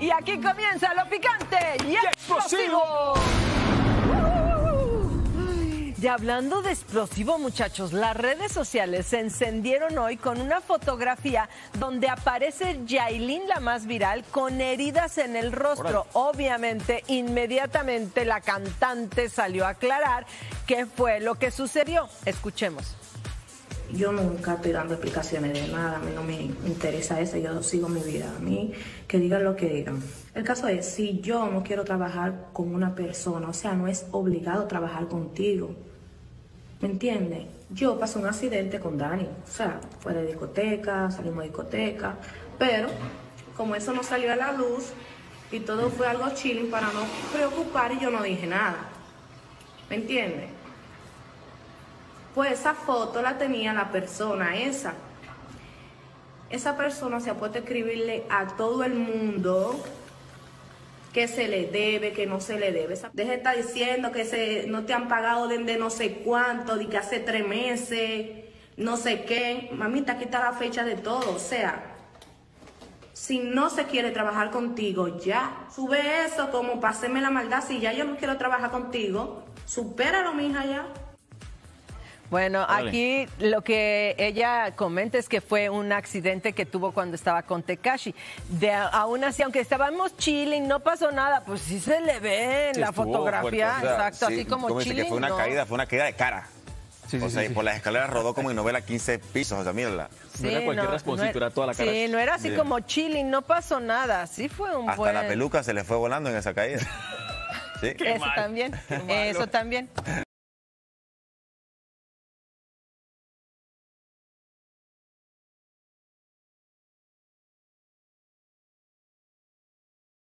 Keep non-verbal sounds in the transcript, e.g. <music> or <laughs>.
Y aquí comienza lo picante y explosivo. Y hablando de explosivo, muchachos, las redes sociales se encendieron hoy con una fotografía donde aparece Yailin, la más viral, con heridas en el rostro. Obviamente, inmediatamente la cantante salió a aclarar qué fue lo que sucedió. Escuchemos. Yo nunca estoy dando explicaciones de nada, a mí no me interesa eso, yo sigo mi vida, a mí que digan lo que digan. El caso es, si yo no quiero trabajar con una persona, o sea, no es obligado trabajar contigo, ¿me entiendes? Yo pasé un accidente con Dani, o sea, fue de discoteca, salimos de discoteca, pero como eso no salió a la luz y todo fue algo chilling para no preocupar, yo no dije nada, ¿me entiendes? Pues esa foto la tenía la persona esa. Esa persona se ha puesto a escribirle a todo el mundo que se le debe, que no se le debe. Deja de estar diciendo que se, no te han pagado desde no sé cuánto, de que hace tres meses, no sé qué. Mamita, aquí está la fecha de todo. O sea, si no se quiere trabajar contigo, ya. Sube eso como paseme la maldad. Si ya yo no quiero trabajar contigo, supéralo, mija, ya. Bueno, aquí lo que ella comenta es que fue un accidente que tuvo cuando estaba con Tekashi. De, aún así, aunque estábamos chilling, no pasó nada, pues sí se le ve en la fotografía, exacto, así como, como chilling. que fue una caída, fue una caída de cara. Sí, o sea, sí, y por las escaleras rodó como en novela 15 pisos, o sea, mírala. No era cualquier rasponcito, era toda la cara. Sí, no era así Bien. como chilling, no pasó nada. Sí fue un Hasta buen... la peluca se le fue volando en esa caída. <laughs> Sí. Eso también, eso también.